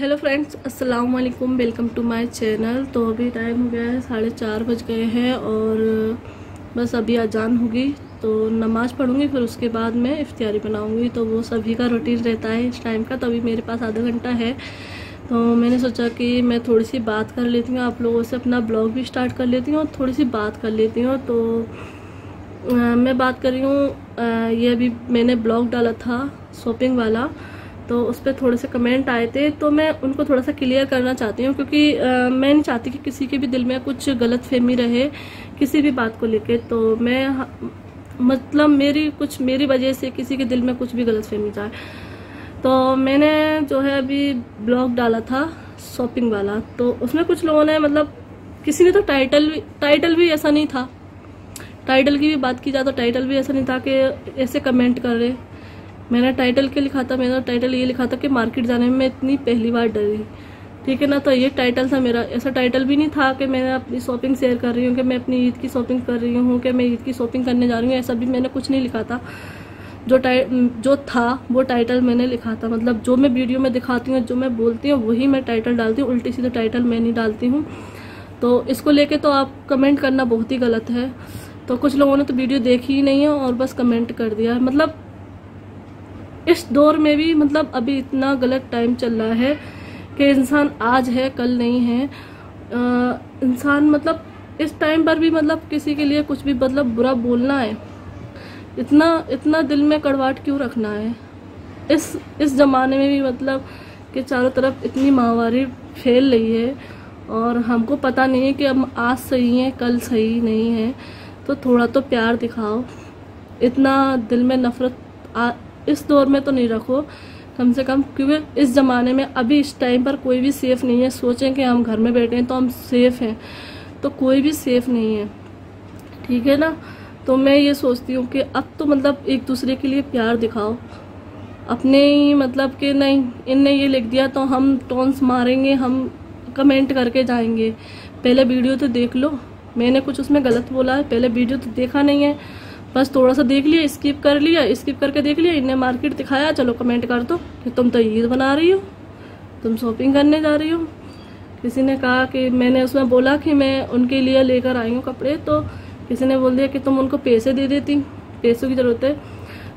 Hello friends अस्सलाम वालेकुम welcome to my channel तो अभी टाइम हो गया है साढ़े चार बज गए हैं और बस अभी अजान होगी। तो नमाज़ पढ़ूँगी फिर उसके बाद मैं इफ्तारी बनाऊँगी। तो वो सभी का रूटीन रहता है इस टाइम का तो अभी मेरे पास आधा घंटा है। तो मैंने सोचा कि मैं थोड़ी सी बात कर लेती हूँ आप लोगों से अपना ब्लॉग भी स्टार्ट कर लेती हूँ और थोड़ी सी बात कर लेती हूँ। तो आ, मैं बात कर रही हूँ ये अभी मैंने ब्लॉग डाला था शॉपिंग वाला। तो उस पर थोड़े से कमेंट आए थे तो मैं उनको थोड़ा सा क्लियर करना चाहती हूँ क्योंकि आ, मैं नहीं चाहती कि किसी के भी दिल में कुछ गलत फहमी रहे किसी भी बात को लेके। तो मैं मतलब मेरी कुछ मेरी वजह से किसी के दिल में कुछ भी गलत फहमी जाए। तो मैंने जो है अभी ब्लॉग डाला था शॉपिंग वाला। तो उसमें कुछ लोगों ने मतलब किसी ने तो टाइटल टाइटल भी ऐसा नहीं था। टाइटल की भी बात की जाए तो टाइटल भी ऐसा नहीं था कि ऐसे कमेंट कर रहे। मैंने टाइटल के लिखा था? मेरा टाइटल ये लिखा था कि मार्केट जाने में मैं इतनी पहली बार डरी। ठीक है ना? तो ये टाइटल था मेरा। ऐसा टाइटल भी नहीं था कि मैं अपनी शॉपिंग शेयर कर रही हूँ, कि मैं अपनी ईद की शॉपिंग कर रही हूँ, कि मैं ईद की शॉपिंग करने जा रही हूँ। ऐसा भी मैंने कुछ नहीं लिखा था। जो टाइ जो था, वो टाइटल मैंने लिखा था। मतलब जो मैं वीडियो में दिखाती हूँ, जो मैं बोलती हूँ, वही मैं टाइटल डालती हूँ। उल्टी सीधे टाइटल मैं नहीं डालती हूँ। तो इसको लेके तो आप कमेंट करना बहुत ही गलत है। तो कुछ लोगों ने तो वीडियो देखी ही नहीं है और बस कमेंट कर दिया मतलब इस दौर में भी मतलब अभी इतना गलत टाइम चल रहा है कि इंसान आज है कल नहीं है। इंसान मतलब इस टाइम पर भी मतलब किसी के लिए कुछ भी मतलब बुरा बोलना है। इतना इतना दिल में कड़वाट क्यों रखना है? इस इस ज़माने में भी मतलब कि चारों तरफ़ इतनी महामारी फैल रही है और हमको पता नहीं है कि हम आज सही हैं कल सही नहीं है। तो थोड़ा तो प्यार दिखाओ। इतना दिल में नफरत आ, इस दौर में तो नहीं रखो, कम से कम, क्योंकि इस ज़माने में अभी इस टाइम पर कोई भी सेफ़ नहीं है। सोचें कि हम घर में बैठे हैं तो हम सेफ़ हैं तो कोई भी सेफ़ नहीं है। ठीक है ना? तो मैं ये सोचती हूँ कि अब तो मतलब एक दूसरे के लिए प्यार दिखाओ। अपने ही मतलब कि नहीं, इनने ये लिख दिया तो हम टोन्स मारेंगे, हम कमेंट करके जाएँगे। पहले वीडियो तो देख लो। मैंने कुछ उसमें गलत बोला है, पहले वीडियो तो देखा नहीं है। बस थोड़ा सा देख लिया स्किप कर लिया स्किप करके देख लिया, इनने मार्केट दिखाया, चलो कमेंट कर दो कि तुम तो ईद बना रही हो, तुम शॉपिंग करने जा रही हो। किसी ने कहा कि मैंने उसमें बोला कि मैं उनके लिए लेकर आई हूँ कपड़े तो किसी ने बोल दिया कि तुम उनको पैसे दे देती, पैसों की ज़रूरत है।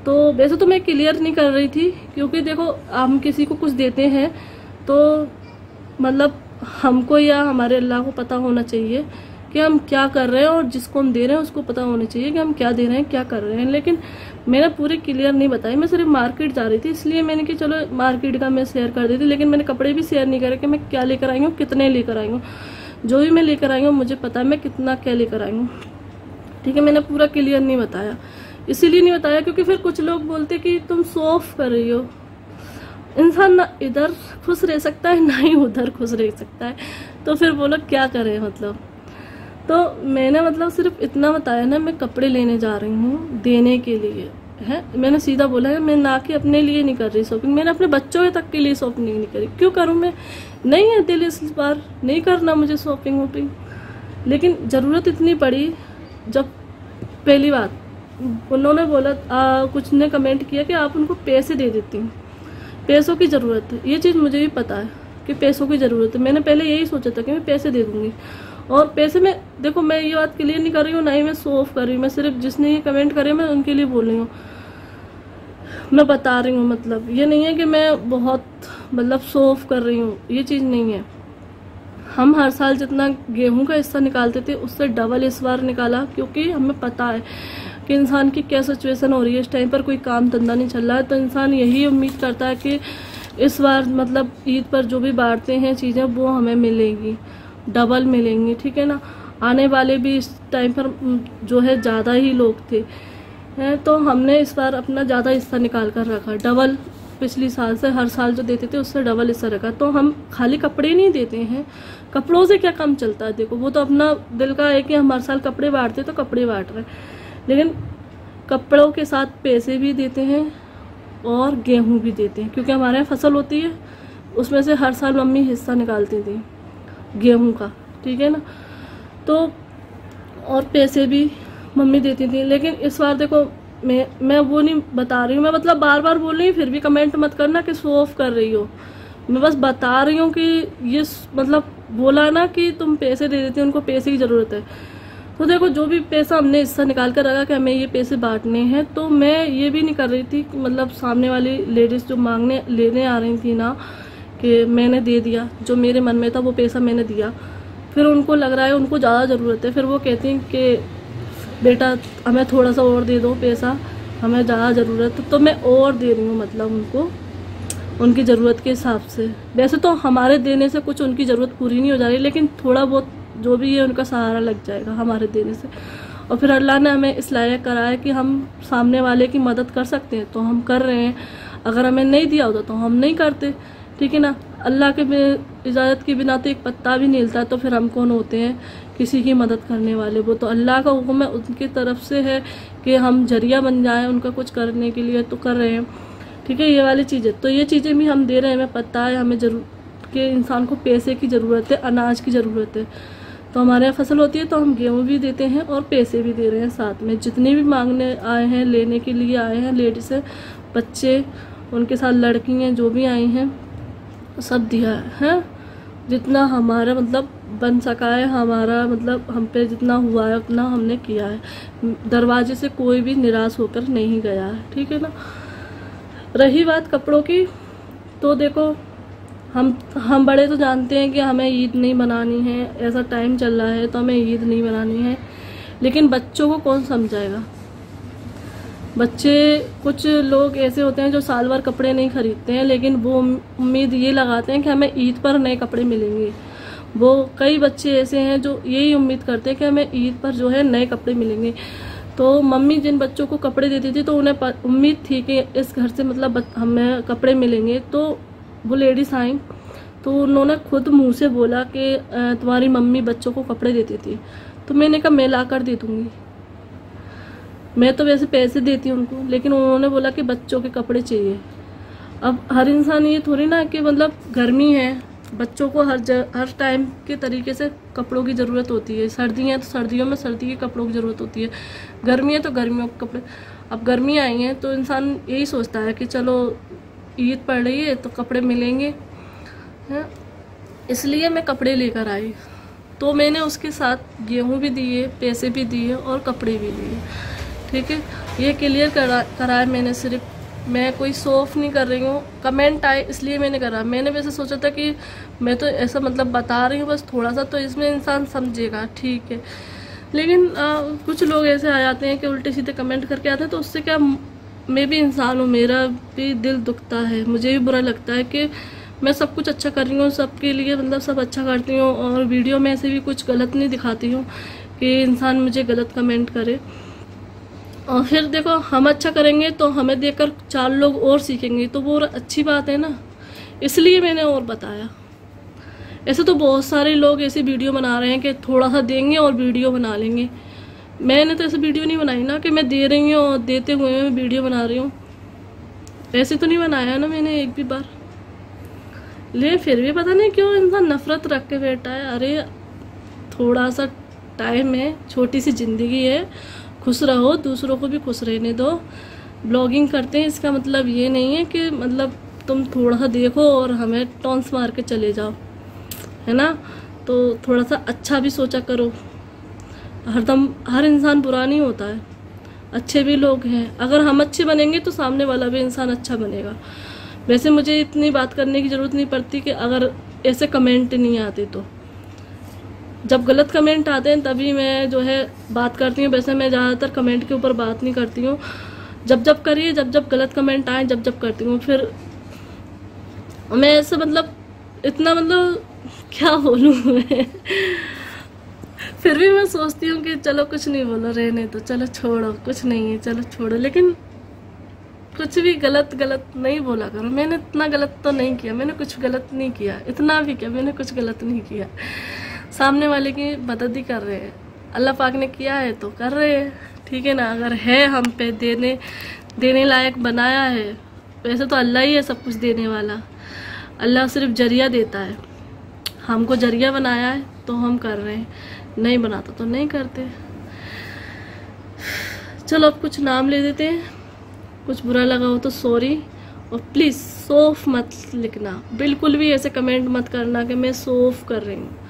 तो वैसे तो मैं क्लियर नहीं कर रही थी, क्योंकि देखो, हम किसी को कुछ देते हैं तो मतलब हमको या हमारे अल्लाह को पता होना चाहिए कि हम क्या कर रहे हैं और जिसको हम दे रहे हैं उसको पता होना चाहिए कि हम क्या दे रहे हैं, क्या कर रहे हैं। लेकिन मैंने पूरी क्लियर नहीं बताई। मैं सिर्फ़ मार्केट जा रही थी, इसलिए मैंने कि चलो मार्केट का मैं शेयर कर दी थी लेकिन मैंने कपड़े भी शेयर नहीं करे कि मैं क्या लेकर आई हूँ, कितने लेकर आई हूँ। जो भी मैं लेकर आई हूँ, मुझे पता है मैं कितना क्या लेकर आई हूँ। ठीक है, मैंने पूरा क्लियर नहीं बताया। इसीलिए नहीं बताया क्योंकि फिर कुछ लोग बोलते कि तुम सोफ कर रही हो। इंसान ना इधर खुश रह सकता है, ना ही उधर खुश रह सकता है। तो फिर बोलो, क्या करें मतलब? तो मैंने मतलब सिर्फ़ इतना बताया ना मैं कपड़े लेने जा रही हूँ देने के लिए है? मैंने सीधा बोला है मैं ना कि अपने लिए नहीं कर रही शॉपिंग मैंने अपने बच्चों तक के लिए शॉपिंग नहीं करी। क्यों करूँ मैं? नहीं है दिल इस बार नहीं करना मुझे शॉपिंग वॉपिंग। लेकिन ज़रूरत इतनी पड़ी जब पहली बात उन्होंने बोला आ, कुछ ने कमेंट किया कि आप उनको पैसे दे देती हूँ। पैसों की ज़रूरत है ये चीज़ मुझे भी पता है कि पैसों की ज़रूरत है। मैंने पहले यही सोचा था कि मैं पैसे दे दूँगी। और पैसे में, देखो मैं ये बात क्लियर नहीं कर रही हूँ, ना ही मैं शो ऑफ़ कर रही हूँ। मैं सिर्फ़ जिसने ये कमेंट करे, मैं उनके लिए बोल रही हूँ। मैं बता रही हूँ मतलब ये नहीं है कि मैं बहुत मतलब शो ऑफ़ कर रही हूँ, ये चीज़ नहीं है। हम हर साल जितना गेहूँ का हिस्सा निकालते थे, उससे डबल इस बार निकाला, क्योंकि हमें पता है कि इंसान की क्या सिचुएशन हो रही है। इस टाइम पर कोई काम धंधा नहीं चल रहा है तो इंसान यही उम्मीद करता है कि इस बार मतलब ईद पर जो भी बांटते हैं चीज़ें, वो हमें मिलेगी। डबल मिलेंगी, ठीक है ना? आने वाले भी इस टाइम पर जो है ज़्यादा ही लोग थे। हैं तो हमने इस बार अपना ज़्यादा हिस्सा निकाल कर रखा। डबल पिछली साल से, हर साल जो देते थे, उससे डबल हिस्सा रखा। तो हम खाली कपड़े नहीं देते हैं। कपड़ों से क्या काम चलता है? देखो, वो तो अपना दिल का है कि हम हर साल कपड़े बांटते तो कपड़े बांट रहे लेकिन कपड़ों के साथ पैसे भी देते हैं और गेहूँ भी देते हैं, क्योंकि हमारे यहाँ फ़सल होती है, उसमें से हर साल मम्मी हिस्सा निकालती थी। गेहूँ का, ठीक है ना? तो और पैसे भी मम्मी देती थी। लेकिन इस बार देखो, मैं मैं वो नहीं बता रही हूँ। मैं मतलब बार बार बोल रही हूँ, फिर भी कमेंट मत करना कि शो ऑफ़ कर रही हो। मैं बस बता रही हूँ कि ये मतलब बोला ना कि तुम पैसे दे देते उनको पैसे की ज़रूरत है। तो देखो, जो भी पैसा हमने हिस्सा निकाल कर रखा कि हमें ये पैसे बांटने हैं तो मैं ये भी नहीं कर रही थी मतलब सामने वाली लेडीज़ जो मांगने, लेने आ रही थी ना कि मैंने दे दिया, जो मेरे मन में था वो पैसा मैंने दिया। फिर उनको लग रहा है, उनको ज़्यादा ज़रूरत है। फिर वो कहती हैं कि, बेटा, हमें थोड़ा सा और दे दो पैसा, हमें ज़्यादा ज़रूरत तो मैं और दे रही हूँ मतलब उनको, उनकी ज़रूरत के हिसाब से। वैसे तो हमारे देने से कुछ उनकी ज़रूरत पूरी नहीं हो जा रही, लेकिन थोड़ा बहुत जो भी है उनका सहारा लग जाएगा हमारे देने से। और फिर अल्लाह ने हमें इस लायक कराया कि हम सामने वाले की मदद कर सकते हैं। तो हम कर रहे हैं। अगर हमें नहीं दिया होता तो हम नहीं करते। ठीक है ना? अल्लाह के इजाज़त के बिना तो एक पत्ता भी नहीं हिलता तो फिर हम कौन होते हैं किसी की मदद करने वाले? वो तो अल्लाह का हुक्म है, उनकी तरफ़ से है कि हम ज़रिया बन जाएँ उनका कुछ करने के लिए तो कर रहे हैं। ठीक है, ये वाली चीज़ें। तो ये चीज़ें भी हम दे रहे हैं, हमें पता है, हमें ज़रूर, कि इंसान को पैसे की ज़रूरत है, अनाज की ज़रूरत है। तो हमारे यहाँ फ़सल होती है तो हम गेहूँ भी देते हैं और पैसे भी दे रहे हैं साथ में। जितने भी मांगने आए हैं, लेने के लिए आए हैं, लेडीज़ हैं, बच्चे, उनके साथ लड़की हैं, जो भी आई हैं सब दिया है। जितना हमारा मतलब बन सका है, हमारा मतलब हम पे जितना हुआ है, उतना हमने किया है। दरवाजे से कोई भी निराश होकर नहीं गया है, ठीक है ना? रही बात कपड़ों की तो देखो, हम हम बड़े तो जानते हैं कि हमें ईद नहीं बनानी है, ऐसा टाइम चल रहा है तो हमें ईद नहीं बनानी है, लेकिन बच्चों को कौन समझाएगा? बच्चे, कुछ लोग ऐसे होते हैं जो साल भर कपड़े नहीं खरीदते हैं, लेकिन वो उम्मीद ये लगाते हैं कि हमें ईद पर नए कपड़े मिलेंगे। वो कई बच्चे ऐसे हैं जो यही उम्मीद करते हैं कि हमें ईद पर जो है नए कपड़े मिलेंगे। तो मम्मी जिन बच्चों को कपड़े देती थी तो उन्हें उम्मीद थी कि इस घर से मतलब हमें कपड़े मिलेंगे। तो वो लेडीज़ आई तो उन्होंने खुद मुँह से बोला कि तुम्हारी मम्मी बच्चों को कपड़े देती थी। तो मैंने कहा, मैं ला कर दे दूँगी। मैं तो वैसे पैसे देती हूँ उनको, लेकिन उन्होंने बोला कि बच्चों के कपड़े चाहिए। अब हर इंसान ये थोड़ी ना कि मतलब गर्मी है, बच्चों को हर हर टाइम के तरीके से कपड़ों की ज़रूरत होती है। सर्दी है तो सर्दियों में सर्दी के कपड़ों की ज़रूरत होती है। गर्मी है तो गर्मियों के कपड़े। अब गर्मी आई हैं तो इंसान यही सोचता है कि चलो, ईद पड़ रही है तो कपड़े मिलेंगे, है? इसलिए मैं कपड़े लेकर आई। तो मैंने उसके साथ गेहूँ भी दिए, पैसे भी दिए और कपड़े भी दिए ठीक है? ये क्लियर करा कराया मैंने सिर्फ़। मैं कोई सोफ नहीं कर रही हूँ। कमेंट आए इसलिए मैंने करा। मैंने वैसे सोचा था कि मैं तो ऐसा मतलब बता रही हूँ बस थोड़ा सा तो इसमें इंसान समझेगा। ठीक है। लेकिन आ, कुछ लोग ऐसे आ जाते हैं कि उल्टे सीधे कमेंट करके आते हैं तो उससे क्या मैं भी इंसान हूँ मेरा भी दिल दुखता है। मुझे भी बुरा लगता है कि मैं सब कुछ अच्छा कर रही हूँ सबके लिए मतलब सब अच्छा करती हूँ और वीडियो में ऐसे भी कुछ गलत नहीं दिखाती हूँ कि इंसान मुझे गलत कमेंट करे। और फिर देखो, हम अच्छा करेंगे तो हमें देखकर चार लोग और सीखेंगे तो वो अच्छी बात है ना। इसलिए मैंने और बताया। ऐसे तो बहुत सारे लोग ऐसी वीडियो बना रहे हैं कि थोड़ा सा देंगे और वीडियो बना लेंगे। मैंने तो ऐसे वीडियो नहीं बनाई ना कि मैं दे रही हूँ और देते हुए मैं वीडियो बना रही हूँ। ऐसे तो नहीं बनाया ना मैंने एक भी बार। ले, फिर भी पता नहीं क्यों इंसान नफरत रख के बैठा है। अरे, थोड़ा सा टाइम है, छोटी सी ज़िंदगी है। खुश रहो, दूसरों को भी खुश रहने दो। ब्लॉगिंग करते हैं, इसका मतलब ये नहीं है कि मतलब तुम थोड़ा सा देखो और हमें टॉन्स मार के चले जाओ, है ना? तो थोड़ा सा अच्छा भी सोचा करो। हरदम, हर इंसान बुरा नहीं होता है। अच्छे भी लोग हैं। अगर हम अच्छे बनेंगे तो सामने वाला भी इंसान अच्छा बनेगा। वैसे मुझे इतनी बात करने की ज़रूरत नहीं पड़ती कि अगर ऐसे कमेंट नहीं आते तो। जब गलत कमेंट आते हैं, तभी मैं जो है बात करती हूँ। वैसे मैं ज़्यादातर कमेंट के ऊपर बात नहीं करती हूँ। जब जब करिए, जब जब गलत कमेंट आए, जब जब करती हूँ। फिर मैं ऐसे मतलब इतना मतलब क्या बोलूँ मैं? फिर भी मैं सोचती हूँ कि चलो कुछ नहीं बोलो, रहने तो चलो छोड़ो, कुछ नहीं है, चलो छोड़ो। लेकिन कुछ भी गलत गलत नहीं बोला करो। मैंने इतना गलत तो नहीं किया। मैंने कुछ गलत नहीं किया। इतना भी किया। मैंने कुछ गलत नहीं किया। सामने वाले की मदद ही कर रहे हैं। अल्लाह पाक ने किया है तो कर रहे हैं। ठीक है ना? अगर है हम पे देने देने लायक बनाया है, वैसे तो अल्लाह ही है सब कुछ देने वाला। अल्लाह सिर्फ़ ज़रिया देता है। हमको ज़रिया बनाया है तो हम कर रहे हैं। नहीं बनाता तो नहीं करते। चलो अब कुछ नाम ले देते हैं। कुछ बुरा लगा हो तो सॉरी और प्लीज़ सोफ मत लिखना। बिल्कुल भी ऐसे कमेंट मत करना कि मैं सोफ कर रही हूँ।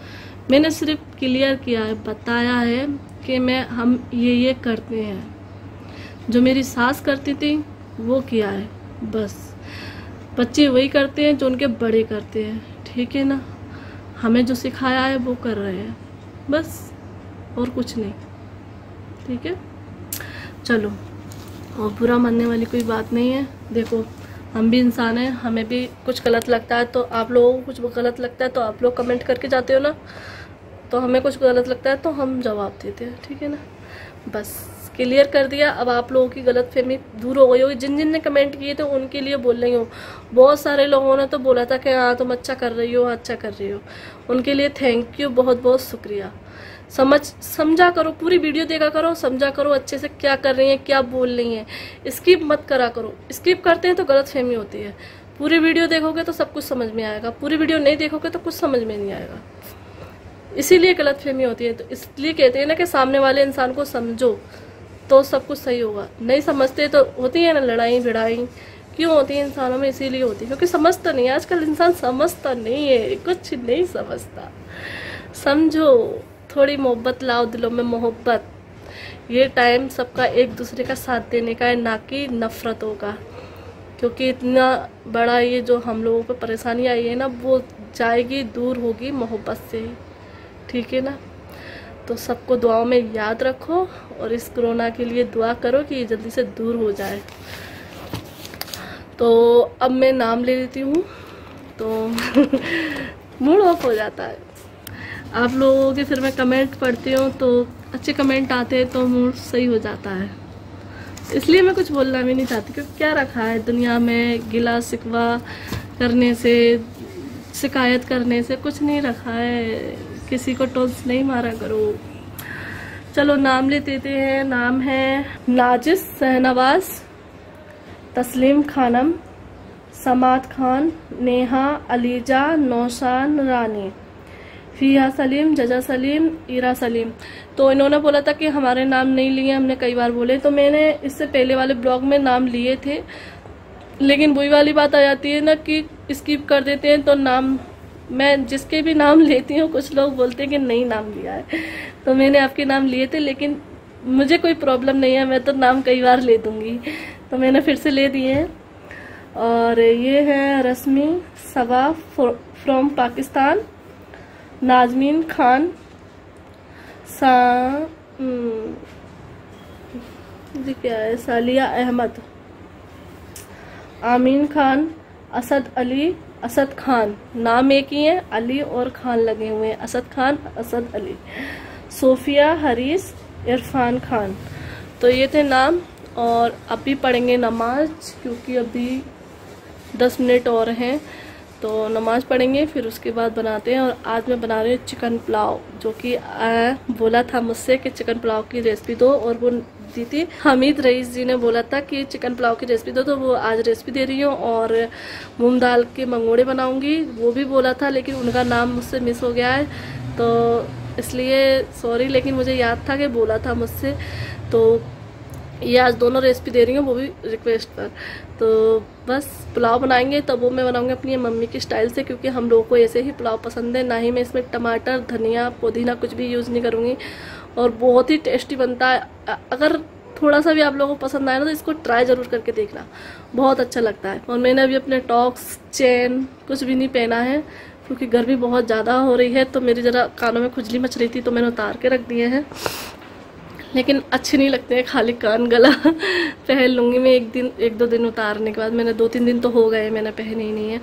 मैंने सिर्फ़ क्लियर किया है, बताया है कि मैं, हम ये ये करते हैं। जो मेरी सास करती थी, वो किया है, बस। बच्चे वही करते हैं जो उनके बड़े करते हैं, ठीक है ना? हमें जो सिखाया है, वो कर रहे हैं, बस। और कुछ नहीं, ठीक है? चलो, और बुरा मानने वाली कोई बात नहीं है। देखो हम भी इंसान हैं, हमें भी कुछ गलत लगता है तो आप लोगों को कुछ गलत लगता है तो आप लोग कमेंट करके जाते हो ना। तो हमें कुछ गलत लगता है तो हम जवाब देते हैं, ठीक है ना। बस क्लियर कर दिया। अब आप लोगों की गलत फहमी दूर हो गई होगी। जिन जिन ने कमेंट किए थे, उनके लिए बोल रही हूँ। बहुत सारे लोगों ने तो बोला था कि हाँ तुम अच्छा कर रही हो अच्छा कर रही हो। उनके लिए थैंक यू बहुत बहुत शुक्रिया। समझ, समझा करो, पूरी वीडियो देखा करो, समझा करो अच्छे से क्या कर रही हैं, क्या बोल रही हैं। स्किप मत करा करो। स्किप करते हैं तो गलत फहमी होती है। पूरी वीडियो देखोगे तो सब कुछ समझ में आएगा। पूरी वीडियो नहीं देखोगे तो कुछ समझ में नहीं आएगा। इसीलिए गलत फहमी होती है। तो इसलिए कहते हैं ना कि सामने वाले इंसान को समझो तो सब कुछ सही होगा। नहीं समझते तो होती है ना लड़ाई, भिड़ाई। क्यों होती है इंसानों में? इसीलिए होती है। क्योंकि समझता नहीं आजकल इंसान समझता नहीं है। कुछ नहीं समझता। समझो। थोड़ी मोहब्बत लाओ दिलों में मोहब्बत। ये टाइम सबका एक दूसरे का साथ देने का है, ना कि नफ़रतों का। क्योंकि इतना बड़ा ये जो हम लोगों पर परेशानी आई है ना, वो जाएगी, दूर होगी मोहब्बत से ही। ठीक है ना? तो सबको दुआओं में याद रखो और इस कोरोना के लिए दुआ करो कि ये जल्दी से दूर हो जाए। तो अब मैं नाम ले लेती हूँ तो मूड ऑफ़ हो जाता है। आप लोगों के फिर मैं कमेंट पढ़ती हूँ तो अच्छे कमेंट आते हैं तो मूड सही हो जाता है। इसलिए मैं कुछ बोलना भी नहीं चाहती क्योंकि क्या रखा है दुनिया में? गिला शिकवा करने से, शिकायत करने से कुछ नहीं रखा है। किसी को टोल्स नहीं मारा करो। चलो नाम ले देते हैं। नाम है नाजिस सहनवाज, तस्लीम खानम समात खान, नेहा, अलीजा, नौशान रानी। फिया सलीम, जजा सलीम ईरा सलीम। तो इन्होंने बोला था कि हमारे नाम नहीं लिए, हमने कई बार बोले। तो मैंने इससे पहले वाले ब्लॉग में नाम लिए थे। लेकिन वही वाली बात आ जाती है ना कि स्किप कर देते हैं तो नाम, मैं जिसके भी नाम लेती हूँ, कुछ लोग बोलते हैं कि नहीं नाम लिया है। तो मैंने आपके नाम लिए थे, लेकिन मुझे कोई प्रॉब्लम नहीं है, मैं तो नाम कई बार ले दूँगी। तो मैंने फिर से ले दिए हैं। और ये है रश्मि सवा फ्रॉम पाकिस्तान। नाजमीन खान सा हम्म, क्या है? सालिया अहमद। आमीन खान असद अली असद खान। नाम एक ही है अली और खान लगे हुए हैं। असद खान असद अली। सोफिया हरीस इरफान खान। तो ये थे नाम और अभी पढ़ेंगे नमाज़ क्योंकि अभी दस मिनट और हैं। तो नमाज़ पढ़ेंगे, फिर उसके बाद बनाते हैं और आज मैं बना रही हूँ चिकन पुलाव, जो कि बोला था मुझसे कि चिकन पुलाव की रेसिपी दो और वो दी थी। हमीद रईस जी ने बोला था कि चिकन पुलाव की रेसिपी दो तो वो आज रेसिपी दे रही हूँ और मूंग दाल के मंगोड़े बनाऊँगी। वो भी बोला था, लेकिन उनका नाम मुझसे मिस हो गया है तो इसलिए सॉरी लेकिन मुझे याद था कि बोला था मुझसे। तो ये आज दोनों रेसिपी दे रही हूँ, वो भी रिक्वेस्ट पर। तो बस पुलाव बनाएँगे, तब वो मैं बनाऊँगी अपनी मम्मी की स्टाइल से, क्योंकि हम लोगों को ऐसे ही पुलाव पसंद है। ना ही मैं इसमें टमाटर, धनिया, पुदीना कुछ भी यूज़ नहीं करूँगी। और बहुत ही टेस्टी बनता है। अगर थोड़ा सा भी आप लोगों को पसंद आए ना तो इसको ट्राई ज़रूर करके देखना। बहुत अच्छा लगता है। और मैंने अभी अपने टॉक्स चेन कुछ भी नहीं पहना है, क्योंकि गर्मी बहुत ज़्यादा हो रही है तो मेरी ज़रा कानों में खुजली मच रही थी तो मैंने उतार के रख दिए हैं। लेकिन अच्छे नहीं लगते हैं, खाली कान गला। पहन लूँगी मैं एक दिन, एक दो दिन उतारने के बाद। मैंने दो तीन दिन तो हो गए, मैंने पहने ही नहीं है।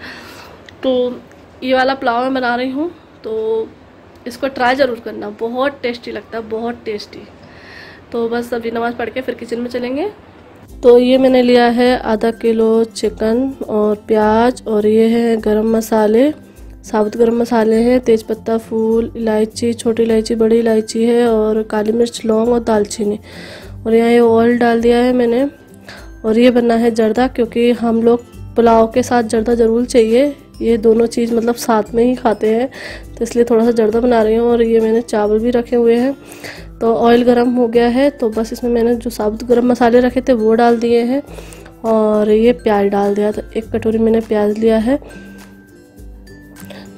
तो ये वाला पुलाव मैं बना रही हूँ तो इसको ट्राई ज़रूर करना। बहुत टेस्टी लगता है, बहुत टेस्टी तो बस अभी नमाज़ पढ़ के फिर किचन में चलेंगे। तो ये मैंने लिया है आधा किलो चिकन और प्याज और ये है गरम मसाले। साबुत गर्म मसाले हैं तेज़पत्ता फूल, इलायची, छोटी इलायची, बड़ी इलायची है और काली मिर्च, लौंग और दालचीनी। और यहाँ ये ऑयल डाल दिया है मैंने। और ये बनना है जर्दा क्योंकि हम लोग पुलाव के साथ जर्दा ज़रूर चाहिए। ये दोनों चीज़ मतलब साथ में ही खाते हैं तो इसलिए थोड़ा सा जर्दा बना रही हूँ और ये मैंने चावल भी रखे हुए हैं। तो ऑयल गर्म हो गया है तो बस इसमें मैंने जो साबुत गर्म मसाले रखे थे वो डाल दिए हैं। और ये प्याज डाल दिया तो एक कटोरी मैंने प्याज लिया है।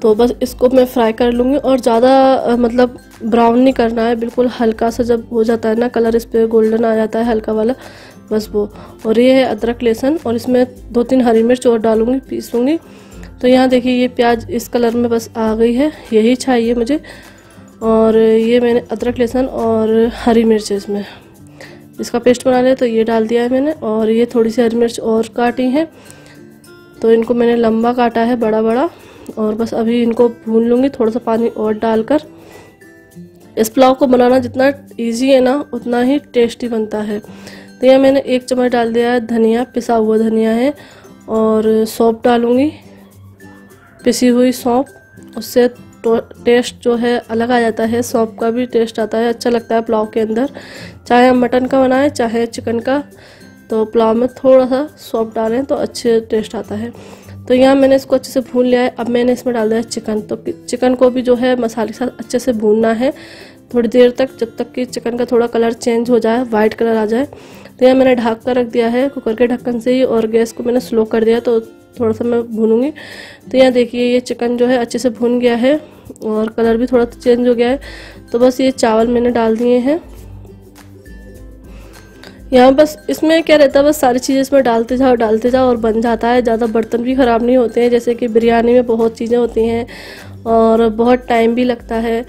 तो बस इसको मैं फ्राई कर लूँगी और ज़्यादा मतलब ब्राउन नहीं करना है, बिल्कुल हल्का सा जब हो जाता है ना कलर इस पर गोल्डन आ जाता है हल्का वाला, बस वो। और ये है अदरक लहसुन और इसमें दो तीन हरी मिर्च और डालूँगी पीसूँगी तो यहाँ देखिए, ये प्याज इस कलर में बस आ गई है, यही चाहिए मुझे। और ये मैंने अदरक लहसुन और हरी मिर्च इसमें। इसका पेस्ट बना लिया तो ये डाल दिया है मैंने और ये थोड़ी सी हरी मिर्च और काटी है। तो इनको मैंने लंबा काटा है बड़ा बड़ा और बस अभी इनको भून लूँगी, थोड़ा सा पानी और डालकर। इस पुलाव को बनाना जितना इजी है ना, उतना ही टेस्टी बनता है। तो यह मैंने एक चम्मच डाल दिया है धनिया, पिसा हुआ धनिया है, और सौंप डालूँगी। पिसी हुई सौंप, उससे टेस्ट जो है अलग आ जाता है, सौंप का भी टेस्ट आता है अच्छा लगता है पुलाव के अंदर। चाहे हम मटन का बनाएँ, चाहे चिकन का तो पुलाव में थोड़ा सा सौंप डालें तो अच्छे टेस्ट आता है। तो यहाँ मैंने इसको अच्छे से भून लिया है। अब मैंने इसमें डाल दिया चिकन। तो चिकन को भी जो है मसाले के साथ अच्छे से भूनना है। थोड़ी देर तक, जब तक कि चिकन का थोड़ा कलर चेंज हो जाए, वाइट कलर आ जाए। तो यहाँ मैंने ढाक कर रख दिया है कुकर के ढक्कन से ही और गैस को मैंने स्लो कर दिया तो थोड़ा सा मैं भूनूँगी। तो यहाँ देखिए, ये चिकन जो है अच्छे से भून गया है और कलर भी थोड़ा चेंज हो गया है। तो बस ये चावल मैंने डाल दिए हैं। यहाँ बस इसमें क्या रहता है, बस सारी चीज़ें इसमें डालते जाओ डालते जाओ और बन जाता है। ज़्यादा बर्तन भी ख़राब नहीं होते हैं, जैसे कि बिरयानी में बहुत चीज़ें होती हैं और बहुत टाइम भी लगता है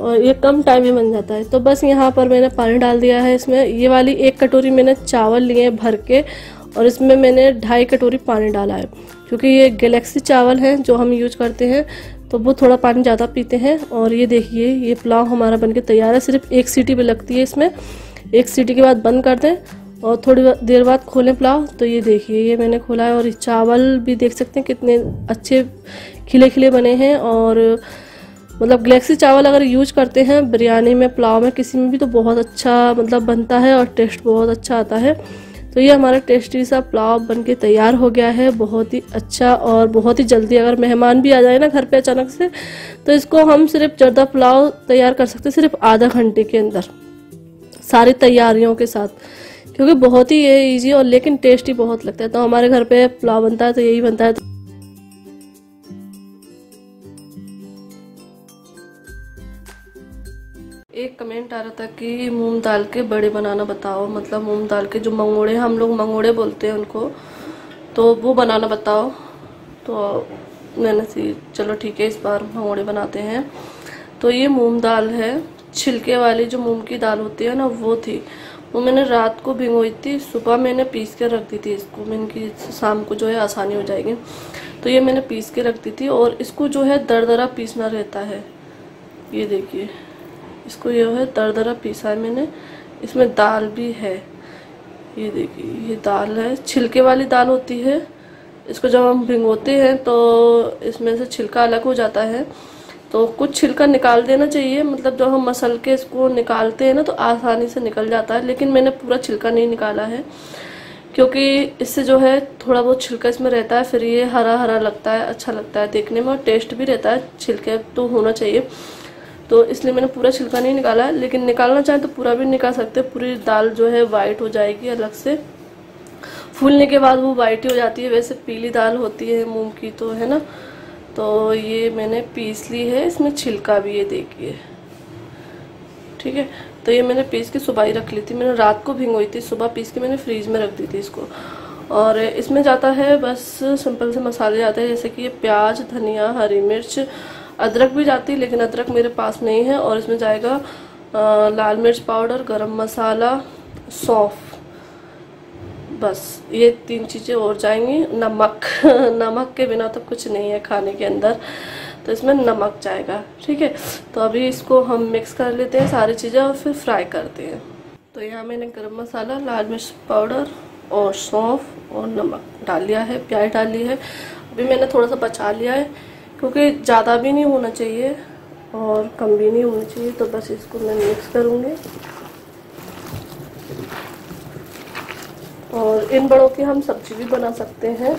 और ये कम टाइम में बन जाता है। तो बस यहाँ पर मैंने पानी डाल दिया है इसमें। ये वाली एक कटोरी मैंने चावल लिए भर के और इसमें मैंने ढाई कटोरी पानी डाला है, क्योंकि ये गैलेक्सी चावल हैं जो हम यूज़ करते हैं तो वो थोड़ा पानी ज़्यादा पीते हैं। और ये देखिए, ये पुलाव हमारा बनके तैयार है, सिर्फ़ एक सीटी पे लगती है इसमें। एक सीटी के बाद बंद कर दें और थोड़ी देर बाद खोलें पुलाव। तो ये देखिए, ये मैंने खोला है और चावल भी देख सकते हैं कितने अच्छे खिले खिले बने हैं और मतलब गलेक्सी चावल अगर यूज़ करते हैं बिरयानी में, पुलाव में, किसी में भी तो बहुत अच्छा मतलब बनता है और टेस्ट बहुत अच्छा आता है। तो ये हमारा टेस्टी सा पुलाव बन के तैयार हो गया है, बहुत ही अच्छा और बहुत ही जल्दी। अगर मेहमान भी आ जाए ना घर पे अचानक से तो इसको हम सिर्फ़ जर्दा पुलाव तैयार कर सकते हैं सिर्फ़ आधा घंटे के अंदर। सारी तैयारियों के साथ। क्योंकि बहुत ही ये ईजी और लेकिन टेस्टी बहुत लगता है। तो हमारे घर पे पुलाव बनता है तो यही बनता है। एक कमेंट आ रहा था कि मूंग दाल के बड़े बनाना बताओ। मतलब मूंग दाल के जो मंगोड़े हम लोग मंगोड़े बोलते हैं उनको। तो वो बनाना बताओ। तो मैंने सी, चलो ठीक है, इस बार मंगोड़े बनाते हैं। तो ये मूंग दाल है। छिलके वाली जो मूंग की दाल होती है ना, वो थी। वो मैंने रात को भिगोई थी। सुबह मैंने पीस के रख दी थी इसको। मैंने कि शाम को जो है आसानी हो जाएगी। तो ये मैंने पीस के रख दी थी और इसको जो है दरदरा पीसना रहता है। ये देखिए, इसको ये है दरदरा पीसा है मैंने। इसमें दाल भी है। ये देखिए, ये दाल है। छिलके वाली दाल होती है। इसको जब हम भिंगोते हैं तो इसमें से छिलका अलग हो जाता है। तो कुछ छिलका निकाल देना चाहिए मतलब जब हम मसल के इसको निकालते हैं ना तो आसानी से निकल जाता है, लेकिन मैंने पूरा छिलका नहीं निकाला है, क्योंकि इससे जो है थोड़ा बहुत छिलका इसमें रहता है, फिर ये हरा हरा लगता है अच्छा लगता है देखने में और टेस्ट भी रहता है, छिलके तो होना चाहिए। तो इसलिए मैंने पूरा छिलका नहीं निकाला है, लेकिन निकालना चाहें तो पूरा भी निकाल सकते, पूरी दाल जो है वाइट हो जाएगी अलग से। फूलने के बाद वो वाइट ही हो जाती है, वैसे पीली दाल होती है, मूंग की तो है ना? तो ये मैंने पीस ली है इसमें छिलका भी ये देखिए। ठीक है? तो ये मैंने पीस के सुबह ही रख ली थी। मैंने रात को भिंगोई थी सुबह पीस के मैंने फ्रीज में रख दी थी इसको। और इसमें जाता है बस सिंपल से मसाले जाते हैं जैसे कि ये प्याज धनिया हरी मिर्च अदरक भी जाती है लेकिन अदरक मेरे पास नहीं है। और इसमें जाएगा आ, लाल मिर्च पाउडर गरम मसाला सौफ। बस, ये तीन चीज़ें और जाएँगी। नमक नमक के बिना तो कुछ नहीं है खाने के अंदर तो इसमें नमक जाएगा, ठीक है? तो अभी इसको हम मिक्स कर लेते हैं सारी चीज़ें और फिर फ्राई करते हैं। तो यहाँ मैंने गरम मसाला, लाल मिर्च पाउडर और सौंफ और नमक डाल लिया है, प्याज डाल लिया है। अभी मैंने थोड़ा सा बचा लिया है, क्योंकि ज़्यादा भी नहीं होना चाहिए और कम भी नहीं होना चाहिए तो बस इसको मैं मिक्स करूँगी। और इन बड़ों की हम सब्ज़ी भी बना सकते हैं।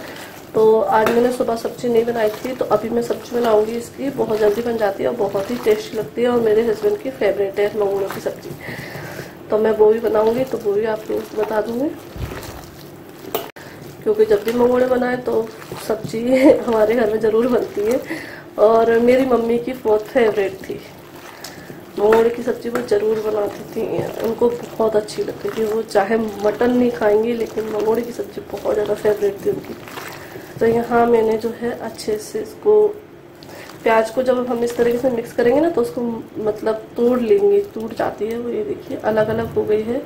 तो आज मैंने सुबह सब्ज़ी नहीं बनाई थी तो अभी मैं सब्ज़ी बनाऊँगी इसकी। बहुत जल्दी बन जाती है और बहुत ही टेस्टी लगती है और मेरे हस्बैंड की फेवरेट है मंगलों की सब्ज़ी। तो मैं वो भी बनाऊँगी तो वो भी आप लोगों बता दूँगी क्योंकि जब भी मंगोड़े बनाए तो सब्ज़ी हमारे घर में ज़रूर बनती है। और मेरी मम्मी की बहुत फेवरेट थी। मंगोड़े की सब्ज़ी वो ज़रूर बनाती थी। उनको बहुत अच्छी लगती थी। वो चाहे मटन नहीं खाएँगी, लेकिन मंगोड़े की सब्ज़ी बहुत ज़्यादा फेवरेट थी उनकी। तो यहाँ मैंने जो है अच्छे से इसको, प्याज को जब हम इस तरीके से मिक्स करेंगे ना तो उसको मतलब तोड़ लेंगे। टूट जाती है वो, ये देखिए अलग अलग हो गई है।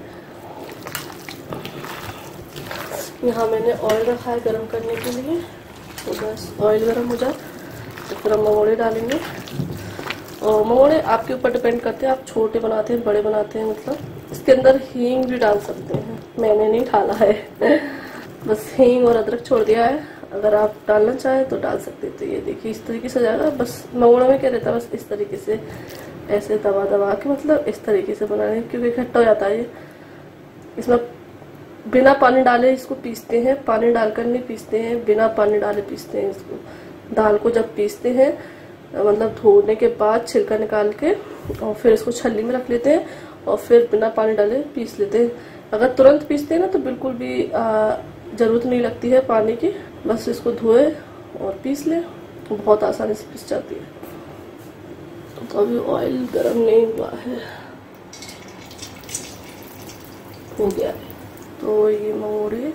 यहाँ मैंने ऑयल रखा है गर्म करने के लिए। तो बस ऑयल गर्म हो जाए तो फिर हम मंगोड़े डालेंगे। और मंगोड़े आपके ऊपर डिपेंड करते हैं, आप छोटे बनाते हैं, बड़े बनाते हैं मतलब इसके अंदर हींग भी डाल सकते हैं। मैंने नहीं डाला है। बस हींग और अदरक छोड़ दिया है। अगर आप डालना चाहें तो डाल सकते हैं। तो ये देखिए, इस तरीके से जाएगा। बस मंगोड़ा में क्या रहता है, बस इस तरीके से, ऐसे दबा दबा के मतलब इस तरीके से बनाने क्योंकि इकट्ठा हो जाता है ये। इसमें बिना पानी डाले इसको पीसते हैं, पानी डालकर नहीं पीसते हैं, बिना पानी डाले पीसते हैं इसको। दाल को जब पीसते हैं मतलब धोने के बाद छिलका निकाल के और फिर इसको छल्ली में रख लेते हैं और फिर बिना पानी डाले पीस लेते हैं। अगर तुरंत पीसते हैं ना तो बिल्कुल भी ज़रूरत नहीं लगती है पानी की। बस इसको धोए और पीस ले। बहुत आसानी से पीस जाती है। तो अभी ऑयल गर्म नहीं हुआ है। हो गया। है तो ये मोड़े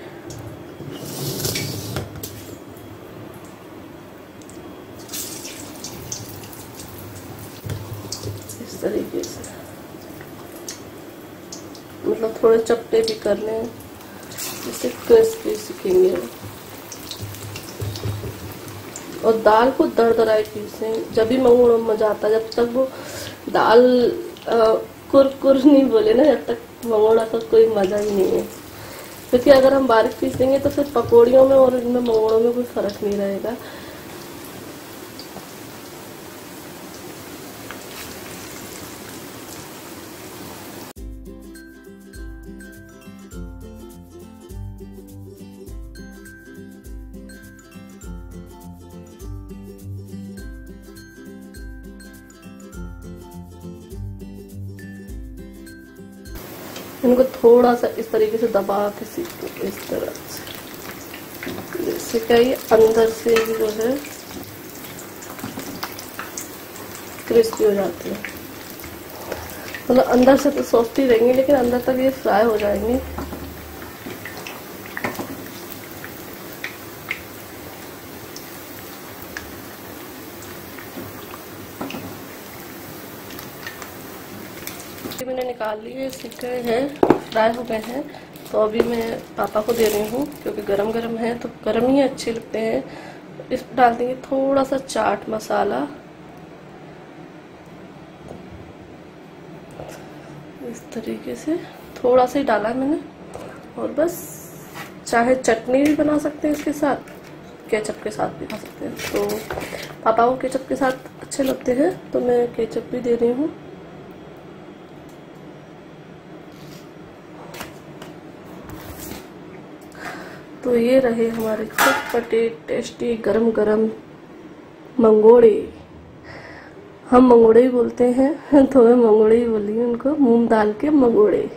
इस तरीके से। मतलब थोड़े चपटे भी करने जिससे क्रिस्पी सीखेंगे। और दाल को दर दराई पीसे जब भी मंगू, मज़ा आता जब तक वो दाल कुर कुर नहीं बोले ना, जब तक मंगोड़ा का कोई मज़ा ही नहीं है। क्योंकि अगर हम बारीक पीस देंगे तो फिर पकौड़ियों में और इनमें मंगोड़ों में कोई फ़र्क नहीं रहेगा। इनको थोड़ा सा इस तरीके से दबा के सीखते इस तरह से। जैसे क्या अंदर से भी जो है, क्रिस्पी हो जाती है। मतलब अंदर से तो सॉफ्ट रहेंगे, लेकिन अंदर तक ये फ्राई हो जाएँगे। मैंने निकाल लिए सीख गए हैं फ्राई हो गए हैं तो अभी मैं पापा को दे रही हूँ, क्योंकि गरम गरम है तो गरम ही अच्छे लगते हैं। इस, डाल देंगे थोड़ा सा चाट मसाला। इस तरीके से थोड़ा सा ही डाला मैंने, और बस, चाहे चटनी भी बना सकते हैं इसके साथ, केचप के साथ भी खा सकते हैं। तो पापा को केचप के साथ अच्छे लगते हैं तो मैं केचप भी दे रही हूँ। तो ये रहे हमारे चटपटे टेस्टी गरम गरम मंगोड़े। हम मंगोड़े ही बोलते हैं तो मैं मंगोड़े ही बोली उनको, मूंग दाल के मंगोड़े।